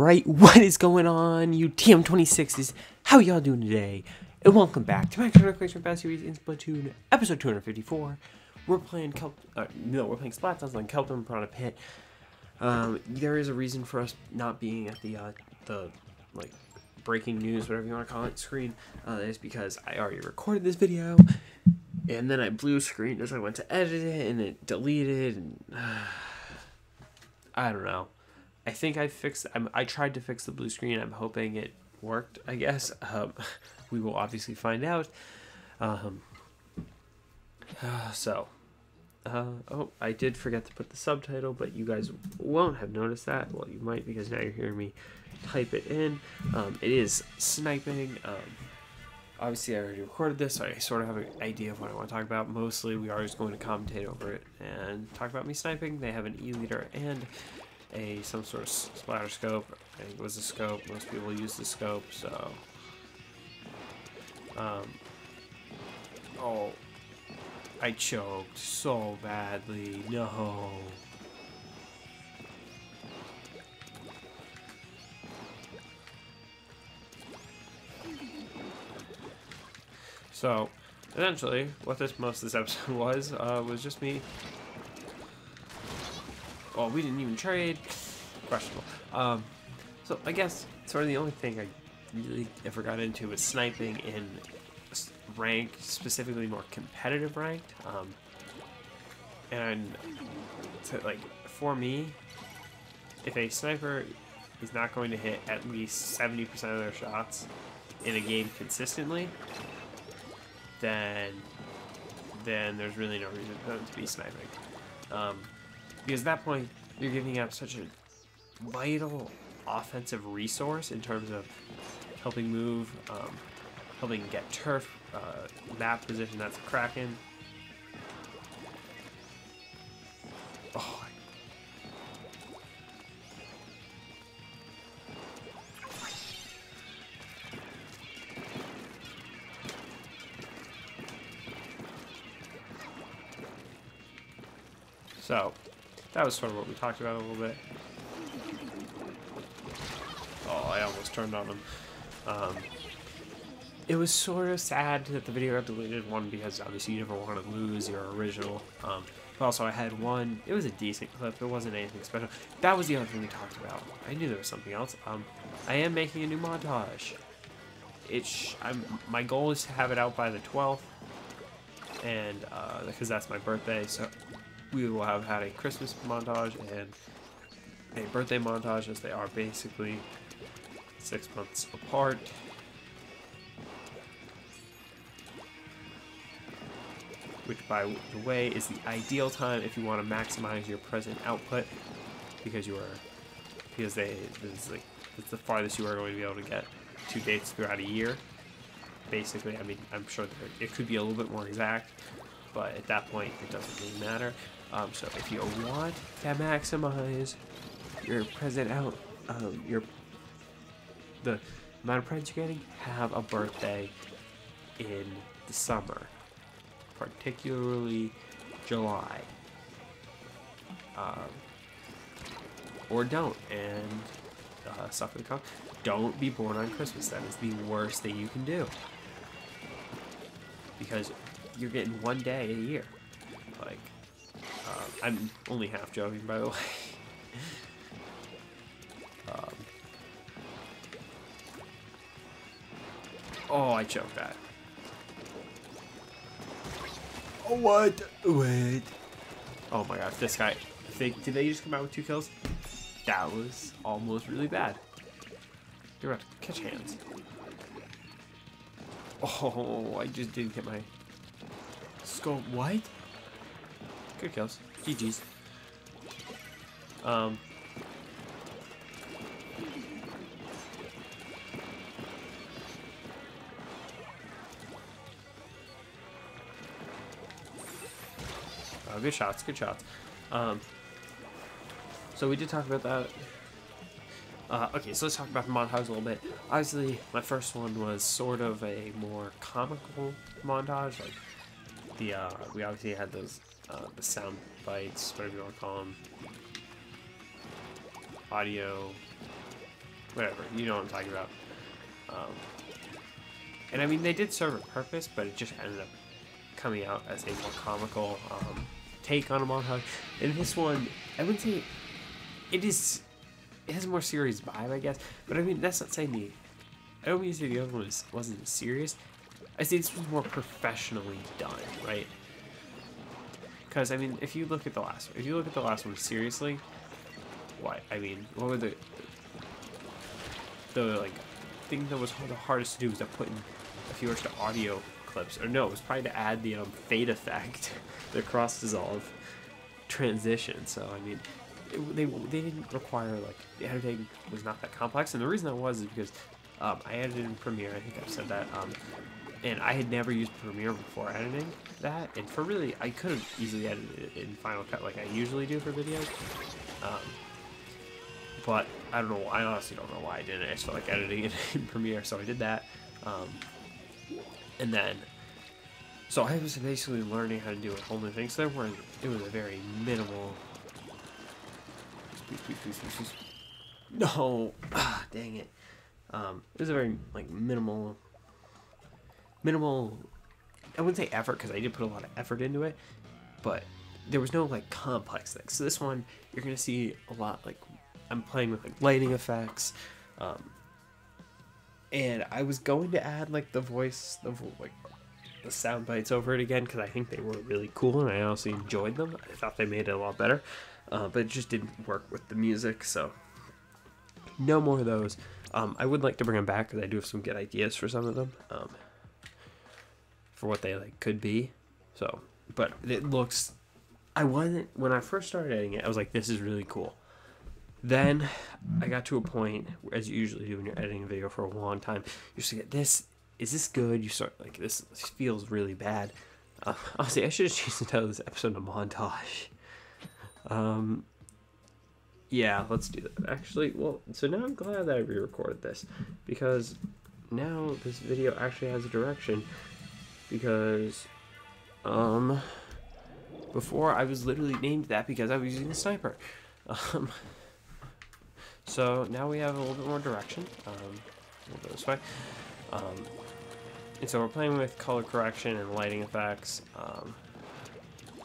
Right, what is going on, you TM26s? How y'all doing today? And welcome back to my Equation Fast Series in Splatoon, episode 254. We're playing Kelp, uh, no, we're playing Splat Zones on Kelton Piranha Pit. Um, there is a reason for us not being at the, uh, the, like, breaking news, whatever you want to call it, screen. Uh, is because I already recorded this video, and then I blue screened as I went to edit it, and it deleted, and, I don't know. I think I fixed. I'm, I tried to fix the blue screen. I'm hoping it worked. I guess um, we will obviously find out. Um, so, uh, oh, I did forget to put the subtitle, but you guys won't have noticed that. Well, you might because now you're hearing me type it in. Um, it is sniping. Um, obviously, I already recorded this, so I sort of have an idea of what I want to talk about. Mostly, we are just going to commentate over it and talk about me sniping. They have an E leader and a some sort of Splatterscope. I think it was a scope. Most people use the scope, so. Um, oh, I choked so badly. No. So, essentially, what this most of this episode was uh, was just me well, we didn't even trade. Questionable. Um, so I guess sort of the only thing I really ever got into was sniping in rank, specifically more competitive ranked. Um, and to, like for me, if a sniper is not going to hit at least 70% of their shots in a game consistently, then then there's really no reason for them to be sniping. Um, because at that point, you're giving up such a vital offensive resource in terms of helping move, um, helping get turf, uh, that position, that's Kraken. Was sort of what we talked about a little bit. Oh, I almost turned on him. Um, it was sort of sad that the video got deleted, one, because obviously you never want to lose your original. Um, but also I had one, it was a decent clip, it wasn't anything special. That was the other thing we talked about. I knew there was something else. Um, I am making a new montage. It's, my goal is to have it out by the 12th, and, uh, because that's my birthday, so we will have had a Christmas montage and a birthday montage as they are basically six months apart. Which, by the way, is the ideal time if you want to maximize your present output because you are because they this is like it's the farthest you are going to be able to get two dates throughout a year. Basically, I mean, I'm sure it could be a little bit more exact, but at that point, it doesn't really matter. Um, so if you want to maximize your present out, um, your the amount of presents you're getting, have a birthday in the summer, particularly July. Um, or don't, and uh, suffer the. Don't be born on Christmas. That is the worst thing you can do. Because you're getting one day a year. Like, I'm only half joking, by the way. um, oh, I choked that. Oh, what? Wait. Oh my god, this guy. They, did they just come out with two kills? That was almost really bad. You're about to catch hands. Oh, I just didn't get my scope. What? Good kills. GG's. Um. Oh, good shots, good shots. Um, so we did talk about that. Uh, okay, so let's talk about the montage a little bit. Obviously, my first one was sort of a more comical montage. Like the uh, we obviously had those uh, the sound bites, whatever you want to call them, audio whatever. You know what I'm talking about. Um, and I mean, they did serve a purpose, but it just ended up coming out as a more comical um, take on a montage. And this one, I wouldn't say it is. It has a more serious vibe, I guess. But I mean, that's not saying the. I don't mean to say the other one was, wasn't serious. I say this was more professionally done, right? Because I mean, if you look at the last, if you look at the last one seriously, what I mean, what were the the like thing that was the hardest to do was to put in a few extra audio clips, or no, it was probably to add the um, fade effect, the cross dissolve transition. So I mean, it, they they didn't require like the editing was not that complex, and the reason that was is because um, I edited in Premiere. I think I've said that. Um, and I had never used Premiere before editing that, and for really, I could have easily edited it in Final Cut like I usually do for videos. Um, but I don't know. I honestly don't know why I didn't. I just felt like editing it in Premiere, so I did that. Um, and then, so I was basically learning how to do a whole new thing. So there were it was a very minimal. No, ah, dang it. Um, it was a very like minimal, minimal. I wouldn't say effort because I did put a lot of effort into it, but there was no like complex things. So this one, you're gonna see a lot like I'm playing with like lighting effects, um, and I was going to add like the voice, the vo- like the sound bites over it again because I think they were really cool and I honestly enjoyed them. I thought they made it a lot better, uh, but it just didn't work with the music. So no more of those. Um, I would like to bring them back because I do have some good ideas for some of them, um, for what they like could be. So, but it looks. I wasn't when I first started editing it. I was like, "This is really cool." Then I got to a point, as you usually do when you're editing a video for a long time, you just get this. Is this good? You start like this feels really bad. Uh, honestly, I should have changed the title of this episode to montage. Um, yeah, let's do that. Actually, well, so now I'm glad that I re-recorded this because now this video actually has a direction. Because, um, before I was literally named that because I was using a sniper. Um, so now we have a little bit more direction. Um, we'll go this way. Um, and so we're playing with color correction and lighting effects. Um,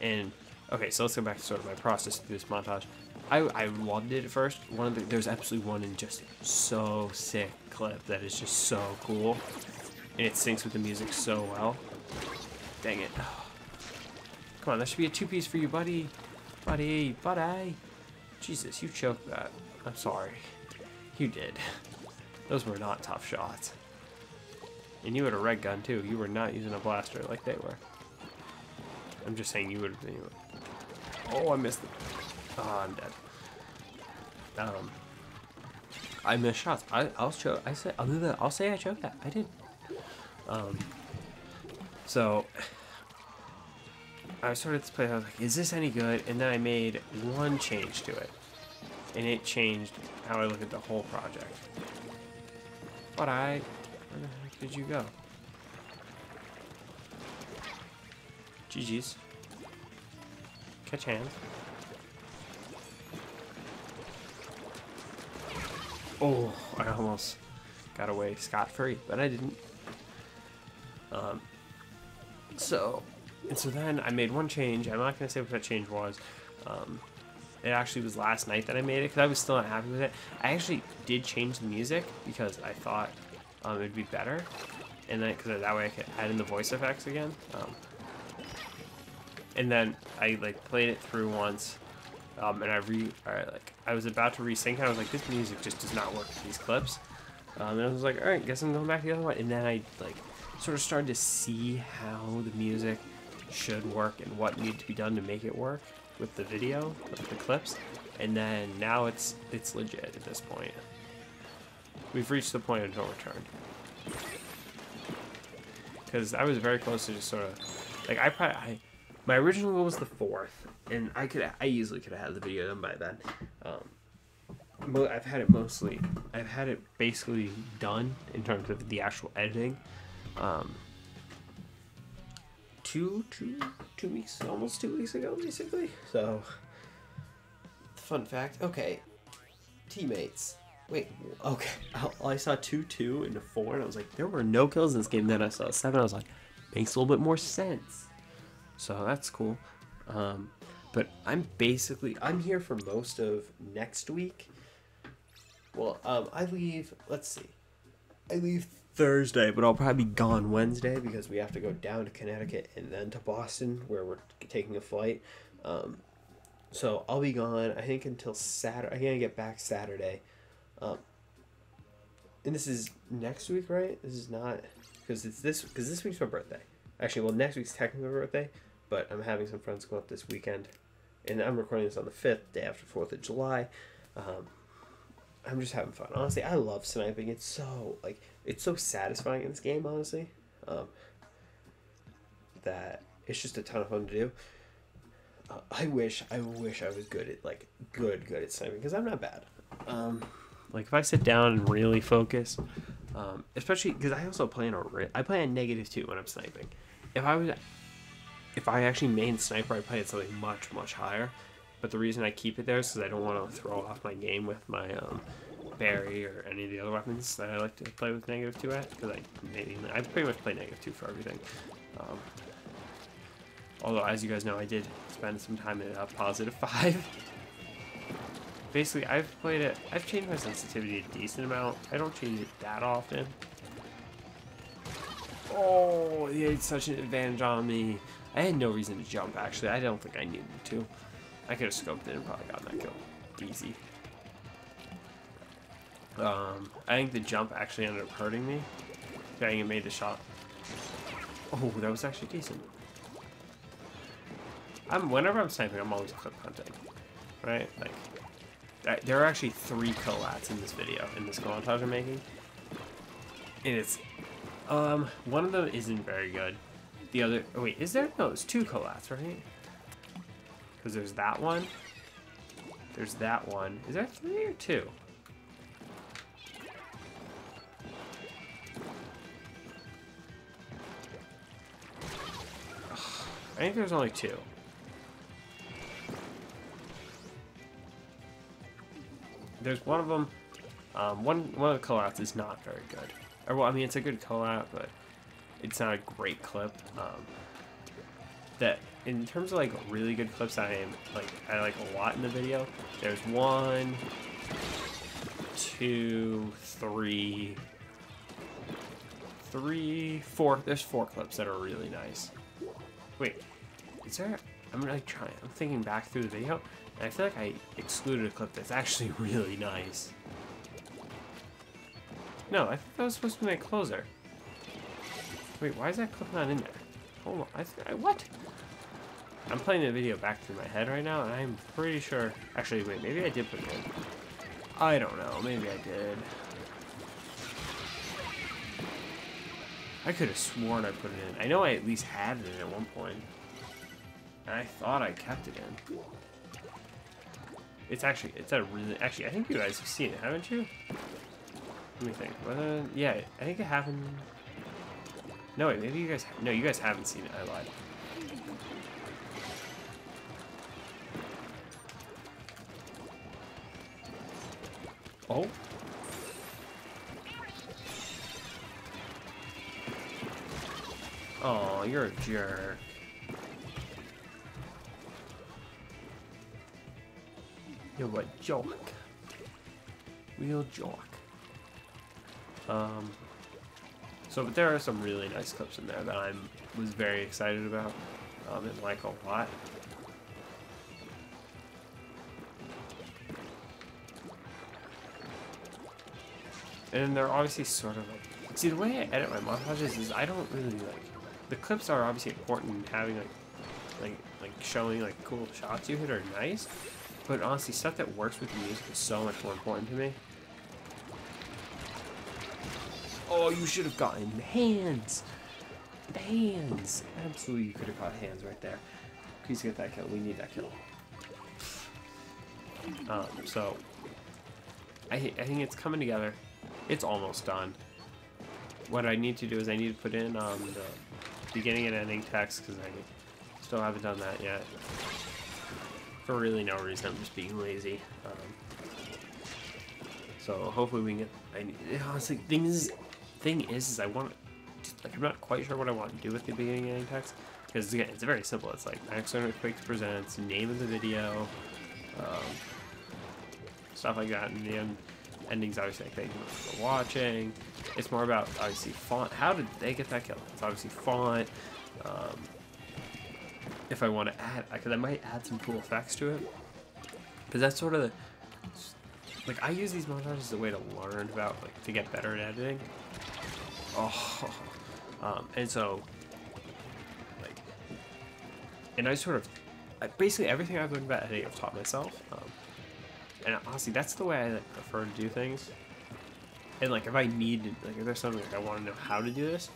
and okay, so let's go back to sort of my process through this montage. I, I loved it at first. One of the, there's absolutely one in just so sick clip that is just so cool, and it syncs with the music so well. Dang it! Come on, that should be a two piece for you, buddy, buddy, buddy. Jesus, you choked that. I'm sorry. You did. Those were not tough shots. And you had a red gun too. You were not using a blaster like they were. I'm just saying you would have been. Oh, I missed it. Oh, I'm dead. Um, I missed shots. I, I'll show. I said. I'll. I'll say I choked that. I did. Um. So. I started this play. I was like, "Is this any good?" And then I made one change to it and it changed how I look at the whole project. But I, where the heck did you go? GG's. Catch hands. Oh, I almost got away scot-free, but I didn't. Um, so, and so then I made one change. I'm not going to say what that change was. Um, it actually was last night that I made it because I was still not happy with it. I actually did change the music because I thought um, it'd be better, and then because that way I could add in the voice effects again. Um, and then I like played it through once, um, and I re like I was about to resync it. I was like, this music just does not work with these clips. Um, and I was like, all right, guess I'm going back to the other one. And then I like sort of started to see how the music should work and what needed to be done to make it work with the video, with the clips, and then now it's it's legit at this point. We've reached the point of no return. Because I was very close to just sort of, like I probably, I, my original goal was the fourth, and I could, I easily could have had the video done by then. Um, I've had it mostly, I've had it basically done in terms of the actual editing. Um, two, two, two weeks, almost two weeks ago, basically. So, fun fact. Okay, teammates. Wait, okay. I saw two, two, and a four, and I was like, there were no kills in this game. Then I saw seven. I was like, makes a little bit more sense. So that's cool. Um, but I'm basically I'm here for most of next week. Well, um, I leave. Let's see. I leave Thursday, but I'll probably be gone Wednesday because we have to go down to Connecticut and then to Boston, where we're taking a flight. Um, so I'll be gone. I think until Saturday. I'm gonna get back Saturday. Um, and this is next week, right? This is not because it's this because this week's my birthday. Actually, well, next week's technically my birthday, but I'm having some friends go up this weekend, and I'm recording this on the fifth, day after Fourth of July. Um, I'm just having fun. Honestly, I love sniping. It's so like it's so satisfying in this game. Honestly, um, that it's just a ton of fun to do. Uh, I wish I wish I was good at like good good at sniping because I'm not bad. Um, like if I sit down and really focus, um, especially because I also play in a I play on negative two when I'm sniping. If I was, if I actually main sniper, I play at something much much higher. But the reason I keep it there is because I don't want to throw off my game with my um, Barry or any of the other weapons that I like to play with negative two at. Because I maybe I pretty much play negative two for everything. Um, although, as you guys know, I did spend some time at a positive five. Basically, I've played it. I've changed my sensitivity a decent amount. I don't change it that often. Oh, he had such an advantage on me. I had no reason to jump, actually. I don't think I needed to. I could have scoped it and probably gotten that kill. Easy. Um, I think the jump actually ended up hurting me. Dang, it made the shot. Oh, that was actually decent. I'm whenever I'm sniping, I'm always clip hunting, right? Like, there are actually three collats in this video, in this montage I'm making, and it's, um, one of them isn't very good. The other, oh wait, is there? No, it's two collats, right? Because there's that one. There's that one. Is there three or two? I think there's only two. There's one of them. Um, one one of the collats is not very good. Or well, I mean, it's a good collat, but it's not a great clip. Um, that in terms of like really good clips I am like I like a lot in the video. There's one, two, three, three, four. There's four clips that are really nice. Wait, is there? I'm really trying. I'm thinking back through the video, and I feel like I excluded a clip that's actually really nice. No, I think that was supposed to be my closer. Wait, why is that clip not in there? Hold on, I, I what? I'm playing the video back through my head right now, and I'm pretty sure... Actually, wait, maybe I did put it in. I don't know. Maybe I did. I could have sworn I put it in. I know I at least had it in at one point. And I thought I kept it in. It's actually, it's a really... Actually, I think you guys have seen it, haven't you? Let me think. Yeah, I think it happened... No, wait, maybe you guys... No, you guys haven't seen it. I lied. Oh. Oh, you're a jerk. You're a joke. Real joke. Um, so, but there are some really nice clips in there that I was very excited about um, and like a lot. And they're obviously sort of like... See, the way I edit my montages is I don't really like... The clips are obviously important having like... Like, like showing like cool shots you hit are nice. But honestly, stuff that works with the music is so much more important to me. Oh, you should have gotten hands! Hands! Absolutely, you could have got hands right there. Please get that kill. We need that kill. Um, so, I, I think it's coming together. It's almost done. What I need to do is I need to put in um, the beginning and ending text because I still haven't done that yet. For really no reason, I'm just being lazy. Um, So hopefully we can get. I honestly, thing is, thing is, is I want. Like I'm not quite sure what I want to do with the beginning and ending text because again, it's very simple. It's like Max Quakes presents, name of the video, um, stuff like that, and the end, endings obviously like thank you for watching. It's more about obviously font. How did they get that kill? It's obviously font. Um, if I want to add, because I might add some cool effects to it, because that's sort of the like I use these montages as a way to learn about like to get better at editing. Oh, um, and so like, and I sort of basically everything I've learned about editing I've taught myself. Um, and honestly, that's the way I like, prefer to do things. And like, if I need, to, like, if there's something like I want to know how to do this,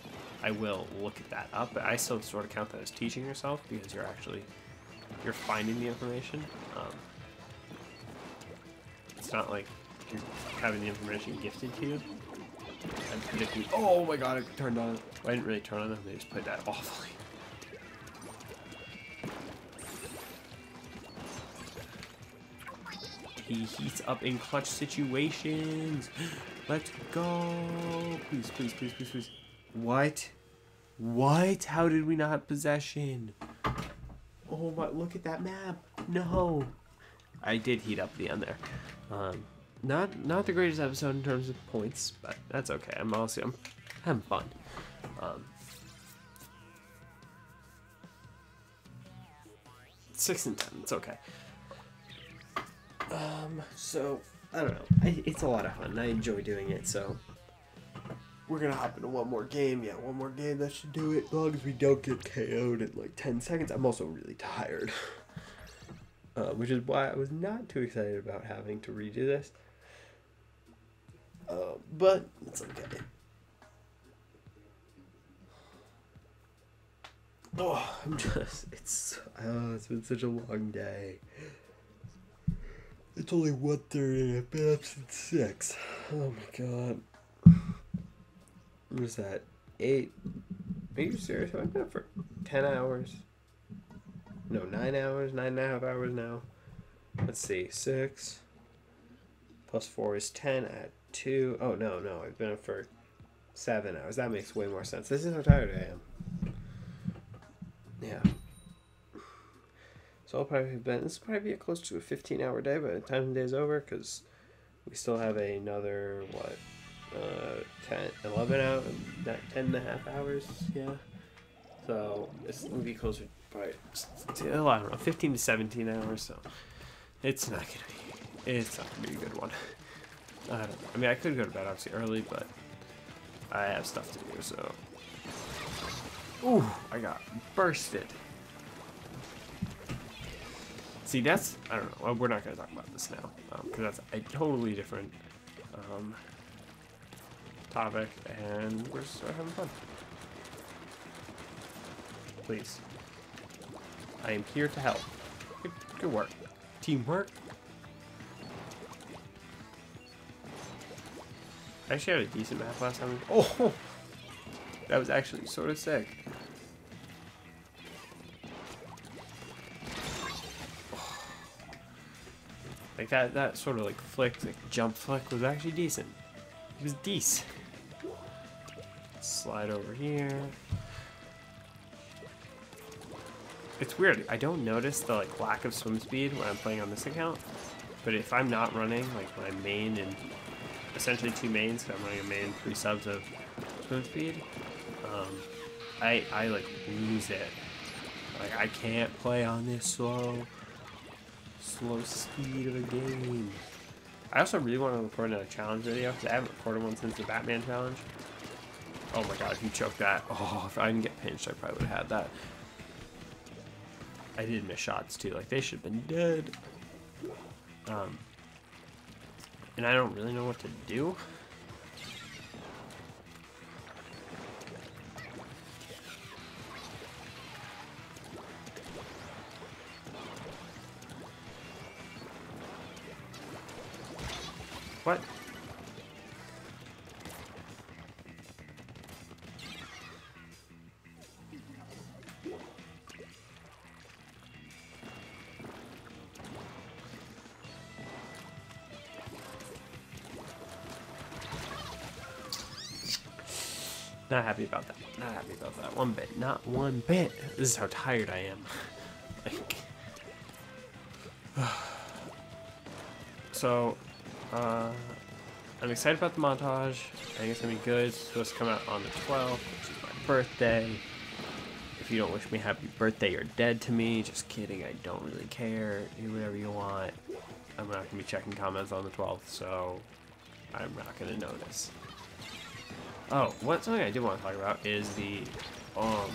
I will look at that up. But I still sort of count that as teaching yourself because you're actually you're finding the information. Um, it's not like you're having the information gifted to you. Predicting. Oh my god! I turned on. Well, I didn't really turn on them. They just played that awfully. He heats up in clutch situations. Let's go. Please, please, please, please, please. What? What? How did we not have possession? Oh my, look at that map. No. I did heat up the end there. Um, not not the greatest episode in terms of points, but that's okay. I'm honestly I'm having fun. Um, six and ten. It's okay. Um, so I don't know. I, it's a lot of fun. I enjoy doing it. So we're gonna hop into one more game. Yeah, one more game. That should do it. As long as we don't get KO'd in like ten seconds. I'm also really tired. Uh, which is why I was not too excited about having to redo this. Uh, but it's okay. Oh, I'm just, it's, oh, it's been such a long day. It's only 1.30 I've been up since 6. Oh my god. What is that? 8? Are you serious? I've been up for 10 hours. No, 9 hours, nine and a half hours now. Let's see, 6 plus 4 is 10 at 2. Oh, no, no, I've been up for 7 hours. That makes way more sense. This is how tired I am. Yeah. So I'll probably have been, this will probably be close to a 15 hour day by the time the day's over because we still have another, what, uh, 10, 11 hours, 10 and a half hours, yeah. So it's gonna be closer, probably, still, I don't know, 15 to 17 hours. So it's not gonna be, it's not gonna be a good one. I don't know. I mean, I could go to bed obviously early, but I have stuff to do. So, ooh, I got bursted. See, that's I don't know. We're not gonna talk about this now because um, that's a totally different um, topic, and we're just having fun. Please, I am here to help. Good, good work, teamwork. I actually had a decent map last time. Oh, that was actually sort of sick. Like that, that sort of like flick, like jump flick was actually decent. It was decent. Slide over here. It's weird. I don't notice the like lack of swim speed when I'm playing on this account, but if I'm not running like my main and essentially two mains, I'm running a main three subs of swim speed, um, I I like lose it. Like I can't play on this slow slow speed of a game. I also really want to record another challenge video because I haven't recorded one since the Batman challenge. Oh my god, if you choked that. Oh, if I didn't get pinched, I probably would have had that. I did miss shots too, like they should have been dead. Um, and I don't really know what to do. What? Not happy about that. Not happy about that one bit. Not one bit. This is how tired I am. like. so uh, I'm excited about the montage. I think it's gonna be good. It's supposed to come out on the 12th, which is my birthday. If you don't wish me happy birthday, you're dead to me. Just kidding. I don't really care. Do whatever you want. I'm not gonna be checking comments on the 12th, so I'm not gonna notice. Oh, what something I did want to talk about is the um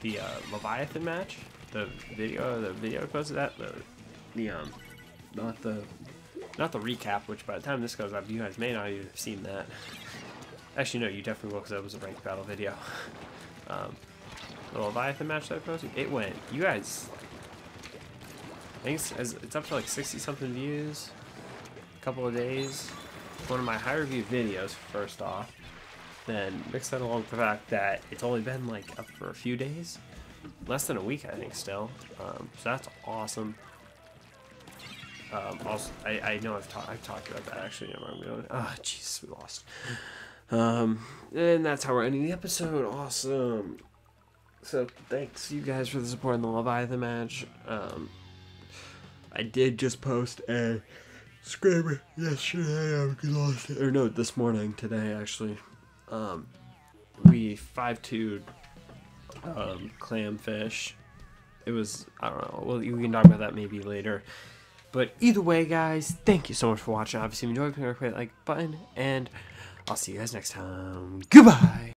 the uh, Leviathan match. The video, the video posted that the the um not the not the recap, which by the time this goes up, you guys may not even have seen that. Actually, no, you definitely will because that was a ranked battle video. um, the Leviathan match that I posted, it went. You guys, I think it's, it's up to like 60 something views. A couple of days one of my higher view videos first off then mix that along with the fact that it's only been like up for a few days less than a week i think still um, so that's awesome um, also I, I know I've, ta- I've talked about that actually ah oh, jeez we lost um, and that's how we're ending the episode awesome so thanks you guys for the support in the Leviathan match um, I did just post a screamer yesterday. I lost. Or no, this morning, today actually. Um, we five two um, clamfish. It was I don't know. Well, we can talk about that maybe later. But either way, guys, thank you so much for watching. Obviously, if you enjoyed, click that like button, and I'll see you guys next time. Goodbye.